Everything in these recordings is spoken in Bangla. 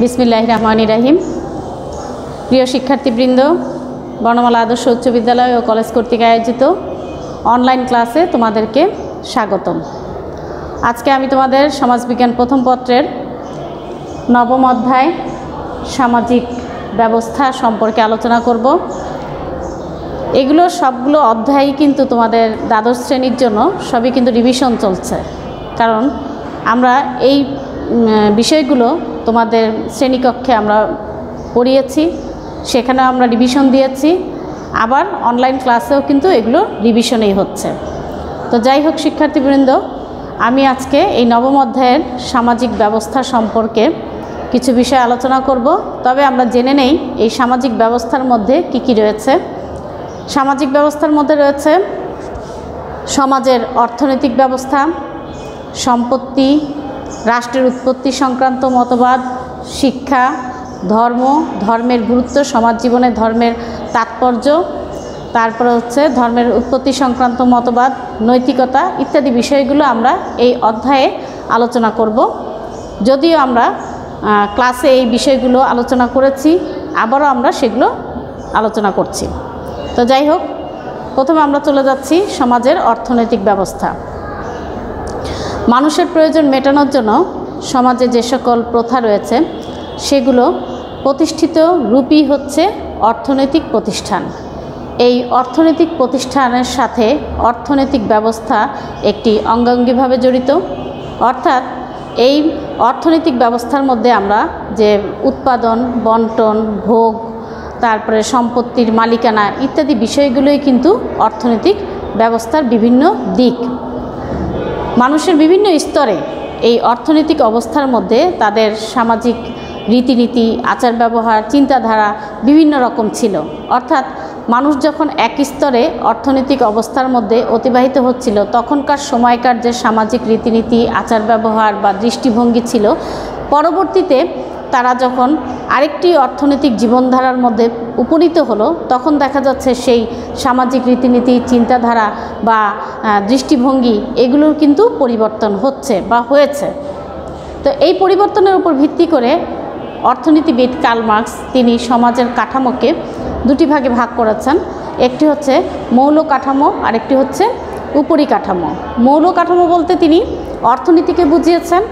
বিসমিল্লাহ রহমান রাহিম। প্রিয় শিক্ষার্থীবৃন্দ বর্ণমালা আদর্শ উচ্চ বিদ্যালয় ও কলেজ কর্তৃক আয়োজিত অনলাইন ক্লাসে তোমাদেরকে স্বাগতম। আজকে আমি তোমাদের সমাজবিজ্ঞান প্রথম পত্রের নবম অধ্যায় সামাজিক ব্যবস্থা সম্পর্কে আলোচনা করব। এগুলো সবগুলো অধ্যায়ই কিন্তু তোমাদের দ্বাদশ শ্রেণির জন্য সবই কিন্তু রিভিশন চলছে। কারণ আমরা এই বিষয়গুলো তোমাদের শ্রেণীকক্ষে আমরা পড়িয়েছি সেখানে আমরা রিভিশন দিয়েছি। আবার অনলাইন ক্লাসেও কিন্তু এগুলো রিভিশনেই হচ্ছে। তো যাই হোক, শিক্ষার্থীবৃন্দ, আমি আজকে এই নবম অধ্যায়ের সামাজিক ব্যবস্থা সম্পর্কে কিছু বিষয় আলোচনা করব। তবে আমরা জেনে নেই এই সামাজিক ব্যবস্থার মধ্যে কি কি রয়েছে। সামাজিক ব্যবস্থার মধ্যে রয়েছে সমাজের অর্থনৈতিক ব্যবস্থা, সম্পত্তি রাষ্ট্রের উৎপত্তি সংক্রান্ত মতবাদ, শিক্ষা, ধর্ম, ধর্মের গুরুত্ব, সমাজ জীবনে ধর্মের তাৎপর্য, তারপরে হচ্ছে ধর্মের উৎপত্তি সংক্রান্ত মতবাদ, নৈতিকতা ইত্যাদি বিষয়গুলো আমরা এই অধ্যায়ে আলোচনা করব। যদিও আমরা ক্লাসে এই বিষয়গুলো আলোচনা করেছি, আবারও আমরা সেগুলো আলোচনা করছি। তো যাই হোক, প্রথমে আমরা চলে যাচ্ছি সমাজের অর্থনৈতিক ব্যবস্থা। মানুষের প্রয়োজন মেটানোর জন্য সমাজে যে সকল প্রথা রয়েছে, সেগুলো প্রতিষ্ঠিত রূপই হচ্ছে অর্থনৈতিক প্রতিষ্ঠান। এই অর্থনৈতিক প্রতিষ্ঠানের সাথে অর্থনৈতিক ব্যবস্থা একটি অঙ্গাঙ্গিভাবে জড়িত। অর্থাৎ এই অর্থনৈতিক ব্যবস্থার মধ্যে আমরা যে উৎপাদন, বন্টন, ভোগ, তারপরে সম্পত্তির মালিকানা ইত্যাদি বিষয়গুলোই কিন্তু অর্থনৈতিক ব্যবস্থার বিভিন্ন দিক। মানুষের বিভিন্ন স্তরে এই অর্থনৈতিক অবস্থার মধ্যে তাদের সামাজিক রীতিনীতি, আচার ব্যবহার, চিন্তাধারা বিভিন্ন রকম ছিল। অর্থাৎ মানুষ যখন এক স্তরে অর্থনৈতিক অবস্থার মধ্যে অতিবাহিত হচ্ছিল, তখনকার সময়কার যে সামাজিক রীতিনীতি, আচার ব্যবহার বা দৃষ্টিভঙ্গি ছিল, পরবর্তীতে তারা যখন আরেকটি অর্থনৈতিক জীবনধারার মধ্যে উপনীত হলো, তখন দেখা যাচ্ছে সেই সামাজিক রীতিনীতি, চিন্তাধারা বা দৃষ্টিভঙ্গি এগুলোর কিন্তু পরিবর্তন হচ্ছে বা হয়েছে। তো এই পরিবর্তনের উপর ভিত্তি করে অর্থনীতিবিদ কার্ল মার্কস তিনি সমাজের কাঠামোকে দুটি ভাগে ভাগ করেছেন। একটি হচ্ছে মৌল কাঠামো আর একটি হচ্ছে উপরিকাঠামো মৌল কাঠামো বলতে তিনি অর্থনীতিকে বুঝিয়েছেন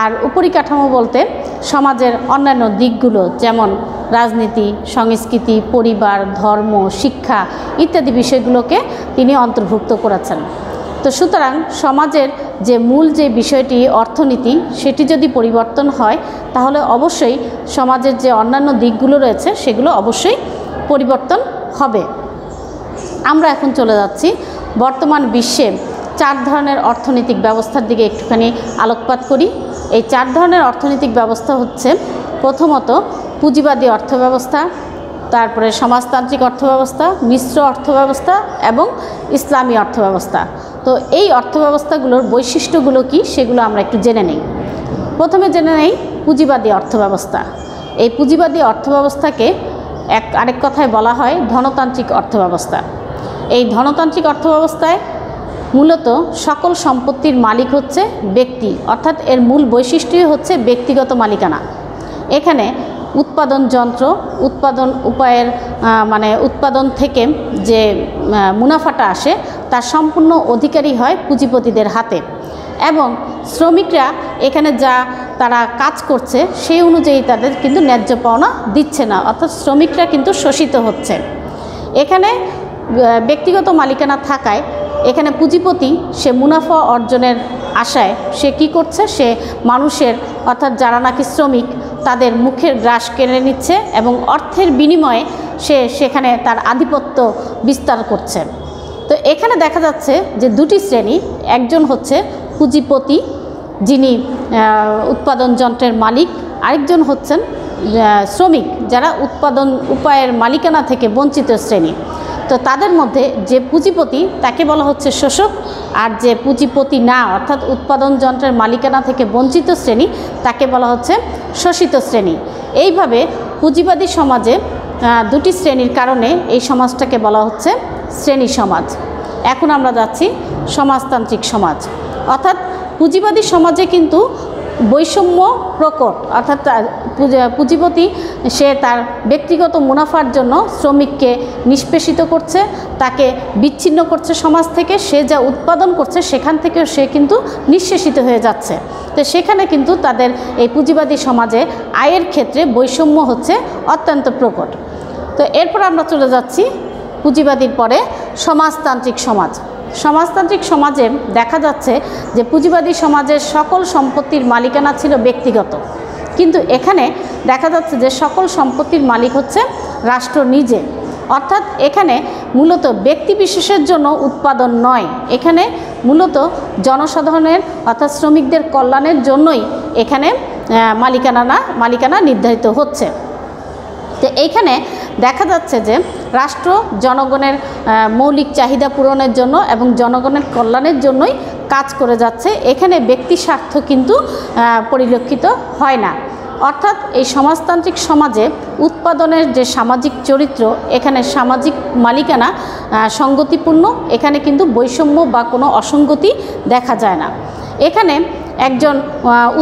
আর উপরিকাঠামো বলতে সমাজের অন্যান্য দিকগুলো যেমন রাজনীতি, সংস্কৃতি, পরিবার, ধর্ম, শিক্ষা ইত্যাদি বিষয়গুলোকে তিনি অন্তর্ভুক্ত করেছেন। তো সুতরাং সমাজের যে মূল যে বিষয়টি, অর্থনীতি, সেটি যদি পরিবর্তন হয়, তাহলে অবশ্যই সমাজের যে অন্যান্য দিকগুলো রয়েছে, সেগুলো অবশ্যই পরিবর্তন হবে। আমরা এখন চলে যাচ্ছি বর্তমান বিশ্বে চার ধরনের অর্থনৈতিক ব্যবস্থার দিকে একটুখানি আলোকপাত করি। এই চার ধরনের অর্থনৈতিক ব্যবস্থা হচ্ছে, প্রথমত পুঁজিবাদী অর্থব্যবস্থা, তারপরে সমাজতান্ত্রিক অর্থব্যবস্থা, মিশ্র অর্থব্যবস্থা এবং ইসলামী অর্থব্যবস্থা। তো এই অর্থব্যবস্থাগুলোর বৈশিষ্ট্যগুলো কি সেগুলো আমরা একটু জেনে নেই। প্রথমে জেনে নেই পুঁজিবাদী অর্থব্যবস্থা। এই পুঁজিবাদী অর্থব্যবস্থাকে এক আরেক কথায় বলা হয় ধনতান্ত্রিক অর্থব্যবস্থা। এই ধনতান্ত্রিক অর্থব্যবস্থায় মূলত সকল সম্পত্তির মালিক হচ্ছে ব্যক্তি, অর্থাৎ এর মূল বৈশিষ্ট্যই হচ্ছে ব্যক্তিগত মালিকানা। এখানে উৎপাদন যন্ত্র, উৎপাদন উপায়ের মানে উৎপাদন থেকে যে মুনাফাটা আসে, তার সম্পূর্ণ অধিকারী হয় পুঁজিপতিদের হাতে। এবং শ্রমিকরা এখানে যা তারা কাজ করছে, সেই অনুযায়ী তাদের কিন্তু ন্যায্য পাওনা দিচ্ছে না, অর্থাৎ শ্রমিকরা কিন্তু শোষিত হচ্ছে। এখানে ব্যক্তিগত মালিকানা থাকায় এখানে পুঁজিপতি, সে মুনাফা অর্জনের আশায় সে কি করছে? সে মানুষের, অর্থাৎ যারা নাকি শ্রমিক, তাদের মুখের গ্রাস কেড়ে নিচ্ছে এবং অর্থের বিনিময়ে সে সেখানে তার আধিপত্য বিস্তার করছে। তো এখানে দেখা যাচ্ছে যে দুটি শ্রেণি, একজন হচ্ছে পুঁজিপতি, যিনি উৎপাদন যন্ত্রের মালিক, আরেকজন হচ্ছেন শ্রমিক, যারা উৎপাদন উপায়ের মালিকানা থেকে বঞ্চিত শ্রেণি। তো তাদের মধ্যে যে পুঁজিপতি, তাকে বলা হচ্ছে শোষক, আর যে পুঁজিপতি না, অর্থাৎ উৎপাদন যন্ত্রের মালিকানা থেকে বঞ্চিত শ্রেণি, তাকে বলা হচ্ছে শোষিত শ্রেণি। এইভাবে পুঁজিবাদী সমাজে দুটি শ্রেণির কারণে এই সমাজটাকে বলা হচ্ছে শ্রেণি সমাজ। এখন আমরা যাচ্ছি সমাজতান্ত্রিক সমাজ। অর্থাৎ পুঁজিবাদী সমাজে কিন্তু বৈষম্য প্রকট, অর্থাৎ পুঁজিপতি, সে তার ব্যক্তিগত মুনাফার জন্য শ্রমিককে নিষ্পেষিত করছে, তাকে বিচ্ছিন্ন করছে সমাজ থেকে, সে যা উৎপাদন করছে সেখান থেকেও সে কিন্তু নিঃশেষিত হয়ে যাচ্ছে। তো সেখানে কিন্তু তাদের এই পুঁজিবাদী সমাজে আয়ের ক্ষেত্রে বৈষম্য হচ্ছে অত্যন্ত প্রকট। তো এরপর আমরা চলে যাচ্ছি পুঁজিবাদীর পরে সমাজতান্ত্রিক সমাজ। সমাজতান্ত্রিক সমাজে দেখা যাচ্ছে যে পুঁজিবাদী সমাজের সকল সম্পত্তির মালিকানা ছিল ব্যক্তিগত। কিন্তু এখানে দেখা যাচ্ছে যে সকল সম্পত্তির মালিক হচ্ছে রাষ্ট্র নিজে। অর্থাৎ এখানে মূলত ব্যক্তি বিশেষের জন্য উৎপাদন নয়। এখানে মূলত জনসাধারণের অর্থাৎ শ্রমিকদের কল্যাণের জন্যই এখানে মালিকানা মালিকানা নির্ধারিত হচ্ছে। তো এইখানে দেখা যাচ্ছে যে রাষ্ট্র জনগণের মৌলিক চাহিদা পূরণের জন্য এবং জনগণের কল্যাণের জন্যই কাজ করে যাচ্ছে, এখানে ব্যক্তি স্বার্থ কিন্তু পরিলক্ষিত হয় না। অর্থাৎ এই সমাজতান্ত্রিক সমাজে উৎপাদনের যে সামাজিক চরিত্র, এখানে সামাজিক মালিকানা সঙ্গতিপূর্ণ, এখানে কিন্তু বৈষম্য বা কোনো অসঙ্গতি দেখা যায় না। এখানে একজন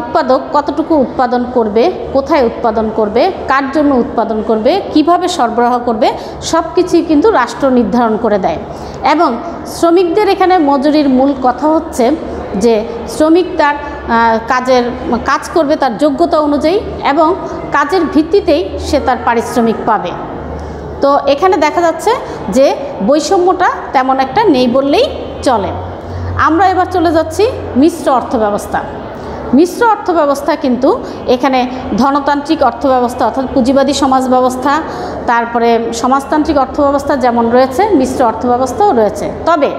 উৎপাদক কতটুকু উৎপাদন করবে, কোথায় উৎপাদন করবে, কার জন্য উৎপাদন করবে, কীভাবে সরবরাহ করবে সব কিছুই কিন্তু রাষ্ট্র নির্ধারণ করে দেয়। এবং শ্রমিকদের এখানে মজুরির মূল কথা হচ্ছে যে শ্রমিক তার কাজের, কাজ করবে তার যোগ্যতা অনুযায়ী এবং কাজের ভিত্তিতেই সে তার পারিশ্রমিক পাবে। তো এখানে দেখা যাচ্ছে যে বৈষম্যটা তেমন একটা নেই বললেই চলে। আমরা এবার চলে যাচ্ছি মিশ্র অর্থব্যবস্থা। মিশ্র অর্থব্যবস্থা কিন্তু এখানে ধনতান্ত্রিক অর্থব্যবস্থা অর্থাৎ পুঁজিবাদী সমাজ ব্যবস্থা, তারপরে সমাজতান্ত্রিক অর্থব্যবস্থা যেমন রয়েছে, মিশ্র অর্থব্যবস্থাও রয়েছে। তবে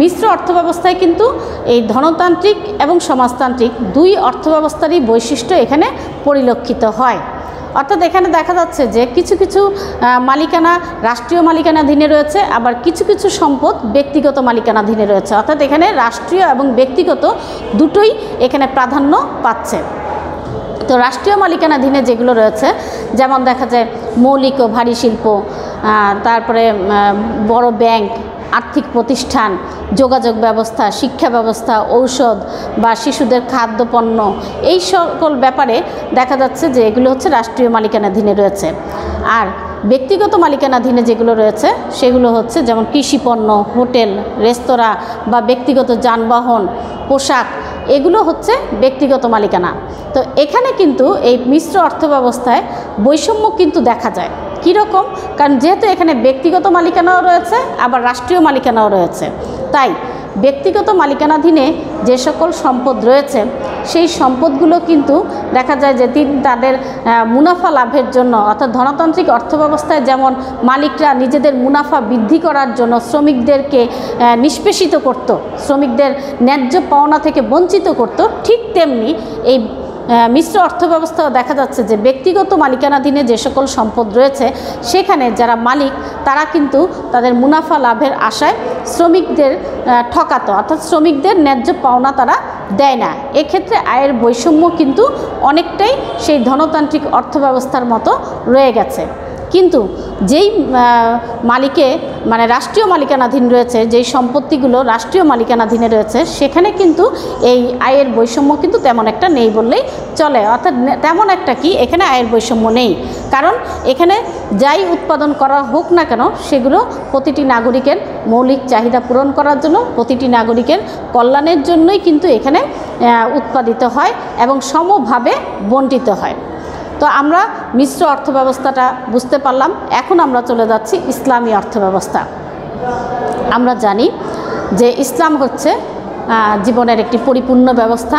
মিশ্র অর্থব্যবস্থায় কিন্তু এই ধনতান্ত্রিক এবং সমাজতান্ত্রিক দুই অর্থব্যবস্থারই বৈশিষ্ট্য এখানে পরিলক্ষিত হয়। অর্থাৎ এখানে দেখা যাচ্ছে যে কিছু কিছু মালিকানা, রাষ্ট্রীয় মালিকানাধীনে রয়েছে, আবার কিছু কিছু সম্পদ ব্যক্তিগত মালিকানাধীনে রয়েছে। অর্থাৎ এখানে রাষ্ট্রীয় এবং ব্যক্তিগত দুটোই এখানে প্রাধান্য পাচ্ছে। তো রাষ্ট্রীয় মালিকানাধীনে যেগুলো রয়েছে, যেমন দেখা যায় মৌলিক ও ভারী শিল্প তারপরে বড় ব্যাংক আর্থিক প্রতিষ্ঠান, যোগাযোগ ব্যবস্থা, শিক্ষা ব্যবস্থা, ঔষধ বা শিশুদের খাদ্যপণ্য এই সকল ব্যাপারে দেখা যাচ্ছে যে এগুলো হচ্ছে রাষ্ট্রীয় মালিকানাধীনে রয়েছে। আর ব্যক্তিগত মালিকানাধীনে যেগুলো রয়েছে, সেগুলো হচ্ছে যেমন কৃষিপণ্য হোটেল, রেস্তোরাঁ বা ব্যক্তিগত যানবাহন, পোশাক, এগুলো হচ্ছে ব্যক্তিগত মালিকানা। তো এখানে কিন্তু এই মিশ্র অর্থব্যবস্থায় বৈষম্য কিন্তু দেখা যায়। কীরকম? কারণ যেহেতু এখানে ব্যক্তিগত মালিকানাও রয়েছে, আবার রাষ্ট্রীয় মালিকানাও রয়েছে। তাই ব্যক্তিগত মালিকানাধীনে যে সকল সম্পদ রয়েছে, সেই সম্পদগুলো কিন্তু দেখা যায় যে তিনি তাদের মুনাফা লাভের জন্য অর্থাৎ ধনতান্ত্রিক অর্থব্যবস্থায় যেমন মালিকরা নিজেদের মুনাফা বৃদ্ধি করার জন্য শ্রমিকদেরকে নিষ্পেষিত করত, শ্রমিকদের ন্যায্য পাওনা থেকে বঞ্চিত করত, ঠিক তেমনি এই মিশ্র অর্থব্যবস্থা দেখা যাচ্ছে যে ব্যক্তিগত মালিকানাধীনে যে সকল সম্পদ রয়েছে, সেখানে যারা মালিক, তারা কিন্তু তাদের মুনাফা লাভের আশায় শ্রমিকদের ঠকাত। অর্থাৎ শ্রমিকদের ন্যায্য পাওনা তারা দেয় না। এক্ষেত্রে আয়ের বৈষম্য কিন্তু অনেকটাই সেই ধনতান্ত্রিক অর্থব্যবস্থার মতো রয়ে গেছে। কিন্তু যেই মালিকে মানে রাষ্ট্রীয় মালিকানাধীন রয়েছে, যেই সম্পত্তিগুলো রাষ্ট্রীয় মালিকানাধীনে রয়েছে, সেখানে কিন্তু এই আয়ের বৈষম্য কিন্তু তেমন একটা নেই বললেই চলে। অর্থাৎ তেমন একটা কি? এখানে আয়ের বৈষম্য নেই। কারণ এখানে যাই উৎপাদন করা হোক না কেন, সেগুলো প্রতিটি নাগরিকের মৌলিক চাহিদা পূরণ করার জন্য, প্রতিটি নাগরিকের কল্যাণের জন্যই কিন্তু এখানে উৎপাদিত হয় এবং সমভাবে বন্টিত হয়। তো আমরা মিশ্র অর্থব্যবস্থাটা বুঝতে পারলাম। এখন আমরা চলে যাচ্ছি ইসলামী অর্থব্যবস্থা। আমরা জানি যে ইসলাম হচ্ছে জীবনের একটি পরিপূর্ণ ব্যবস্থা।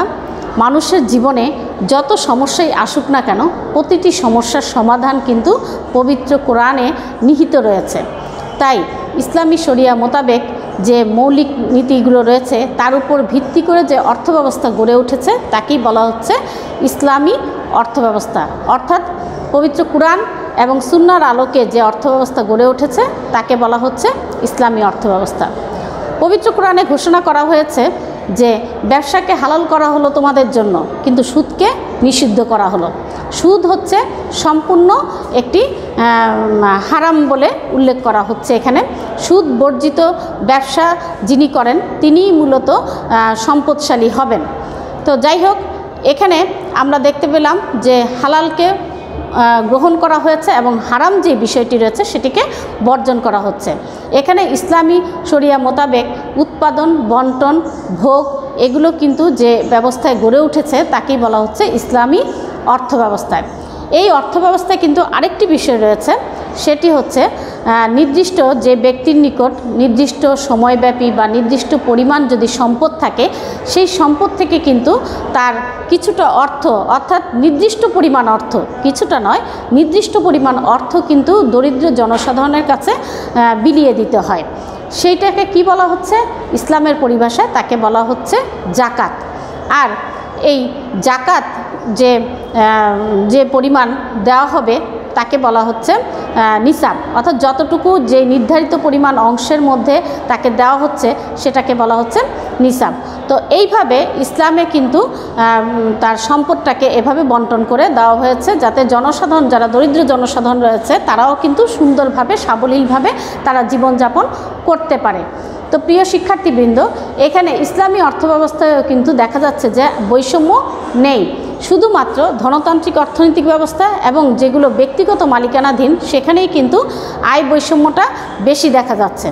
মানুষের জীবনে যত সমস্যাই আসুক না কেন, প্রতিটি সমস্যার সমাধান কিন্তু পবিত্র কোরআনে নিহিত রয়েছে। তাই ইসলামী শরিয়া মোতাবেক যে মৌলিক নীতিগুলো রয়েছে, তার উপর ভিত্তি করে যে অর্থব্যবস্থা গড়ে উঠেছে, তাকেই বলা হচ্ছে ইসলামী অর্থব্যবস্থা। অর্থাৎ পবিত্র কোরআন এবং সুন্নার আলোকে যে অর্থব্যবস্থা গড়ে উঠেছে, তাকে বলা হচ্ছে ইসলামী অর্থব্যবস্থা। পবিত্র কোরআনে ঘোষণা করা হয়েছে যে ব্যবসাকে হালাল করা হলো তোমাদের জন্য, কিন্তু সুদকে নিষিদ্ধ করা হলো। সুদ হচ্ছে সম্পূর্ণ একটি হারাম বলে উল্লেখ করা হচ্ছে এখানে। সুদ বর্জিত ব্যবসা যিনি করেন, তিনিই মূলত সম্পদশালী হবেন। তো যাই হোক, এখানে আমরা দেখতে পেলাম যে হালালকে গ্রহণ করা হয়েছে এবং হারাম যে বিষয়টি রয়েছে সেটিকে বর্জন করা হচ্ছে। এখানে ইসলামী শরিয়া মোতাবেক উৎপাদন, বন্টন, ভোগ এগুলো কিন্তু যে ব্যবস্থায় গড়ে উঠেছে তাকেই বলা হচ্ছে ইসলামী অর্থব্যবস্থায়। এই অর্থব্যবস্থায় কিন্তু আরেকটি বিষয় রয়েছে সেটি হচ্ছে নির্দিষ্ট যে ব্যক্তির নিকট নির্দিষ্ট সময়ব্যাপী বা নির্দিষ্ট পরিমাণ যদি সম্পদ থাকে, সেই সম্পদ থেকে কিন্তু তার কিছুটা অর্থ, অর্থাৎ নির্দিষ্ট পরিমাণ অর্থ, কিছুটা নয়, নির্দিষ্ট পরিমাণ অর্থ কিন্তু দরিদ্র জনসাধারণের কাছে বিলিয়ে দিতে হয়। সেইটাকে কি বলা হচ্ছে? ইসলামের পরিভাষায় তাকে বলা হচ্ছে জাকাত। আর এই জাকাত যে যে পরিমাণ দেওয়া হবে, তাকে বলা হচ্ছে নিসাব। অর্থাৎ যতটুকু যে নির্ধারিত পরিমাণ অংশের মধ্যে তাকে দেওয়া হচ্ছে, সেটাকে বলা হচ্ছে নিসাব। তো এইভাবে ইসলামে কিন্তু তার সম্পদটাকে এভাবে বন্টন করে দেওয়া হয়েছে, যাতে জনসাধারণ, যারা দরিদ্র জনসাধারণ রয়েছে, তারাও কিন্তু সুন্দরভাবে, সাবলীলভাবে তারা জীবনযাপন করতে পারে। তো প্রিয় শিক্ষার্থীবৃন্দ, এখানে ইসলামী অর্থব্যবস্থায়ও কিন্তু দেখা যাচ্ছে যে বৈষম্য নেই। শুধুমাত্র ধনতান্ত্রিক অর্থনৈতিক ব্যবস্থা এবং যেগুলো ব্যক্তিগত মালিকানাধীন, সেখানেই কিন্তু আয় বৈষম্যটা বেশি দেখা যাচ্ছে।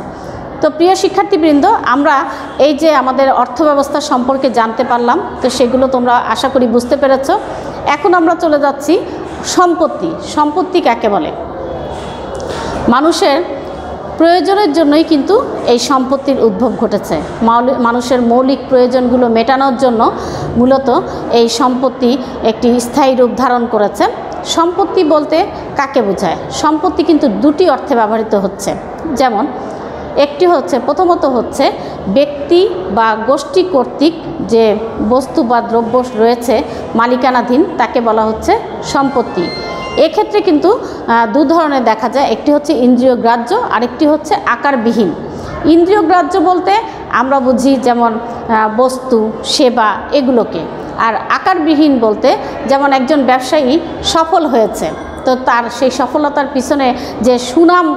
তো প্রিয় শিক্ষার্থীবৃন্দ, আমরা এই যে আমাদের অর্থব্যবস্থা সম্পর্কে জানতে পারলাম, তো সেগুলো তোমরা আশা করি বুঝতে পেরেছ। এখন আমরা চলে যাচ্ছি সম্পত্তি। সম্পত্তি কাকে বলে? মানুষের প্রয়োজনের জন্যই কিন্তু এই সম্পত্তির উদ্ভব ঘটেছে। মানুষের মৌলিক প্রয়োজনগুলো মেটানোর জন্য মূলত এই সম্পত্তি একটি স্থায়ী রূপ ধারণ করেছে। সম্পত্তি বলতে কাকে বোঝায়? সম্পত্তি কিন্তু দুটি অর্থে ব্যবহৃত হচ্ছে। যেমন, একটি হচ্ছে, প্রথমত হচ্ছে, ব্যক্তি বা গোষ্ঠী কর্তৃক যে বস্তু বা দ্রব্য রয়েছে মালিকানাধীন, তাকে বলা হচ্ছে সম্পত্তি। এক্ষেত্রে কিন্তু দু ধরনের দেখা যায়। একটি হচ্ছে ইন্দ্রিয় গ্রাহ্য, আরেকটি হচ্ছে আকারবিহীন। ইন্দ্রিয় গ্রাহ্য বলতে আমরা বুঝি যেমন বস্তু, সেবা এগুলোকে। আর আকারবিহীন বলতে যেমন একজন ব্যবসায়ী সফল হয়েছে, তো তার সেই সফলতার পিছনে যে সুনাম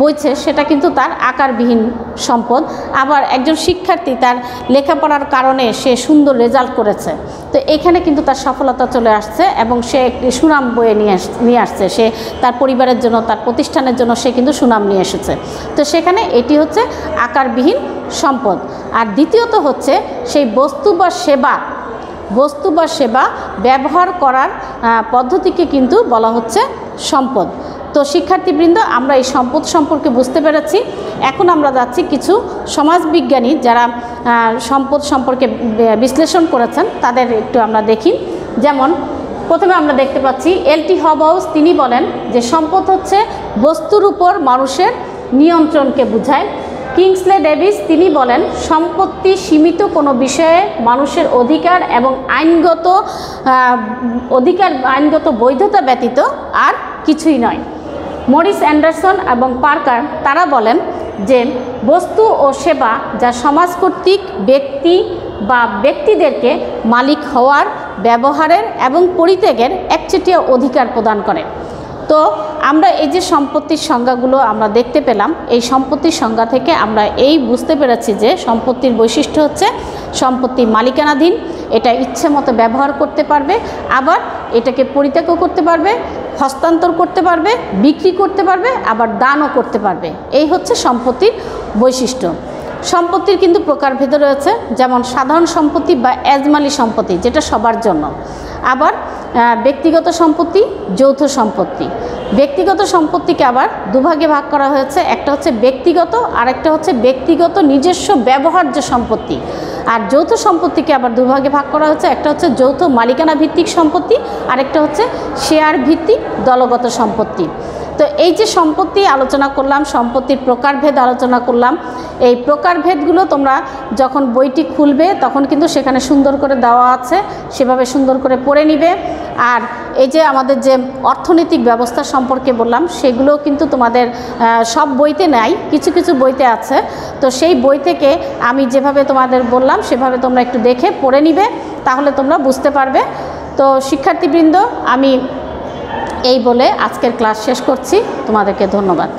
বইছে, সেটা কিন্তু তার আকারবিহীন সম্পদ। আবার একজন শিক্ষার্থী তার লেখাপড়ার কারণে সে সুন্দর রেজাল্ট করেছে। তো এখানে কিন্তু তার সফলতা চলে আসছে এবং সে একটি সুনাম বয়ে নিয়ে নিয়ে আসছে। সে তার পরিবারের জন্য, তার প্রতিষ্ঠানের জন্য সে কিন্তু সুনাম নিয়ে এসেছে। তো সেখানে এটি হচ্ছে আকারবিহীন সম্পদ। আর দ্বিতীয়ত হচ্ছে সেই বস্তু বা সেবা, বস্তু বা সেবা ব্যবহার করার পদ্ধতিকে কিন্তু বলা হচ্ছে সম্পদ। তো শিক্ষার্থীবৃন্দ, আমরা এই সম্পদ সম্পর্কে বুঝতে পেরেছি। এখন আমরা যাচ্ছি কিছু সমাজবিজ্ঞানী যারা সম্পদ সম্পর্কে বিশ্লেষণ করেছেন, তাদের একটু আমরা দেখি। যেমন, প্রথমে আমরা দেখতে পাচ্ছি এলটি হবাউস তিনি বলেন যে সম্পদ হচ্ছে বস্তুর উপর মানুষের নিয়ন্ত্রণকে বোঝায়। কিংসলে ডেভিস, তিনি বলেন, সম্পত্তি সীমিত কোনো বিষয়ে মানুষের অধিকার এবং আইনগত অধিকার, আইনগত বৈধতা ব্যতীত আর কিছুই নয়। মরিস অ্যান্ডারসন এবং পার্কার, তারা বলেন যে বস্তু ও সেবা যা সমাজ কর্তৃক ব্যক্তি বা ব্যক্তিদেরকে মালিক হওয়ার ব্যবহারের এবং পরিত্যাগের একচেটিয়া অধিকার প্রদান করে। তো আমরা এই যে সম্পত্তির সংজ্ঞাগুলো আমরা দেখতে পেলাম, এই সম্পত্তির সংজ্ঞা থেকে আমরা এই বুঝতে পেরেছি যে সম্পত্তির বৈশিষ্ট্য হচ্ছে সম্পত্তি মালিকানাধীন, এটা ইচ্ছে মতো ব্যবহার করতে পারবে, আবার এটাকে পরিত্যাগও করতে পারবে হস্তান্তর করতে পারবে, বিক্রি করতে পারবে, আবার দানও করতে পারবে। এই হচ্ছে সম্পত্তির বৈশিষ্ট্য। সম্পত্তির কিন্তু প্রকারভেদ রয়েছে, যেমন সাধারণ সম্পত্তি বা এজমালি সম্পত্তি, যেটা সবার জন্য। আবার ব্যক্তিগত সম্পত্তি, যৌথ সম্পত্তি। ব্যক্তিগত সম্পত্তিকে আবার দুভাগে ভাগ করা হয়েছে, একটা হচ্ছে ব্যক্তিগত আর একটা হচ্ছে ব্যক্তিগত নিজস্ব ব্যবহার্য সম্পত্তি। আর যৌথ সম্পত্তিকে আবার দুভাগে ভাগ করা হচ্ছে। একটা হচ্ছে যৌথ মালিকানা ভিত্তিক সম্পত্তি, আরেকটা হচ্ছে শেয়ার ভিত্তিক দলগত সম্পত্তি। তো এই যে সম্পত্তি আলোচনা করলাম, সম্পত্তির প্রকারভেদ আলোচনা করলাম, এই প্রকারভেদগুলো তোমরা যখন বইটি খুলবে, তখন কিন্তু সেখানে সুন্দর করে দেওয়া আছে, সেভাবে সুন্দর করে পড়ে নিবে। আর এই যে আমাদের যে অর্থনৈতিক ব্যবস্থা সম্পর্কে বললাম সেগুলো কিন্তু তোমাদের সব বইতে নাই, কিছু কিছু বইতে আছে। তো সেই বই থেকে আমি যেভাবে তোমাদের বললাম, সেভাবে তোমরা একটু দেখে পড়ে নিবে, তাহলে তোমরা বুঝতে পারবে। তো শিক্ষার্থীবৃন্দ, আমি এই বলে আজকের ক্লাস শেষ করছি। তোমাদেরকে ধন্যবাদ।